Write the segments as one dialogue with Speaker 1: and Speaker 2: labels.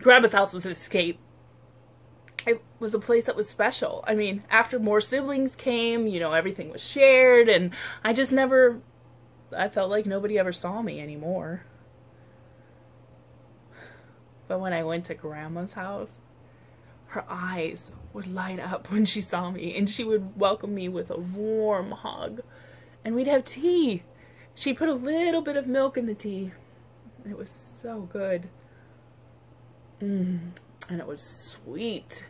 Speaker 1: Grandma's house was an escape. It was a place that was special. I mean, after more siblings came, you know, everything was shared, and I just never, I felt like nobody ever saw me anymore. But when I went to Grandma's house, her eyes would light up when she saw me, and she would welcome me with a warm hug. And we'd have tea. She put a little bit of milk in the tea. It was so good. Mmm, and it was sweet.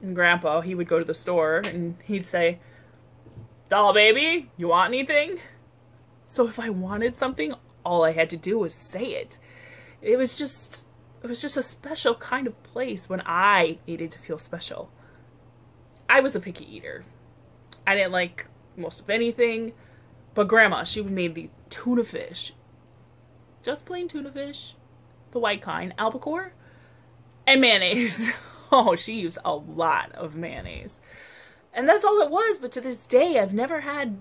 Speaker 1: And Grandpa, he would go to the store and he'd say, Doll baby, you want anything? So if I wanted something, all I had to do was say it. It was just, it was just a special kind of place when I needed to feel special. I was a picky eater. I didn't like most of anything, but Grandma, she would make these tuna fish. Just plain tuna fish the white kind, albacore, and mayonnaise. oh, she used a lot of mayonnaise. And that's all it was, but to this day, I've never had,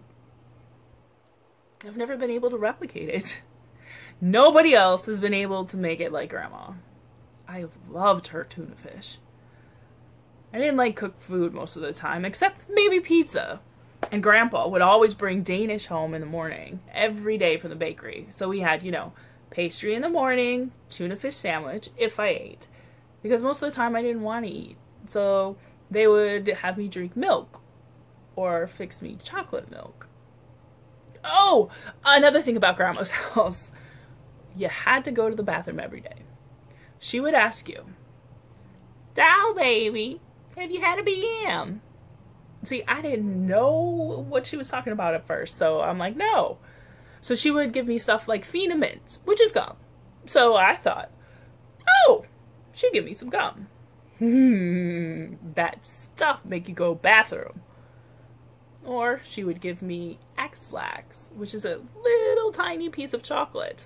Speaker 1: I've never been able to replicate it. Nobody else has been able to make it like Grandma. I loved her tuna fish. I didn't like cooked food most of the time, except maybe pizza. And Grandpa would always bring Danish home in the morning, every day from the bakery. So we had, you know, pastry in the morning, tuna fish sandwich if I ate. Because most of the time I didn't want to eat. So they would have me drink milk or fix me chocolate milk. Oh, another thing about grandma's house. You had to go to the bathroom every day. She would ask you, Doll baby, have you had a BM? See, I didn't know what she was talking about at first, so I'm like, no. So she would give me stuff like Phena which is gum. So I thought, oh, she'd give me some gum. Hmm, that stuff make you go bathroom. Or she would give me Ex-Lax, which is a little tiny piece of chocolate.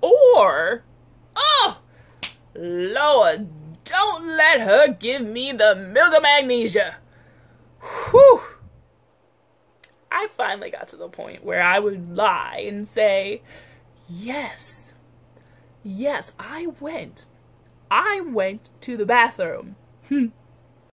Speaker 1: Or, oh, Lord, don't let her give me the milk of magnesia. Whew. I finally got to the point where I would lie and say, yes, yes, I went. I went to the bathroom. Hmm.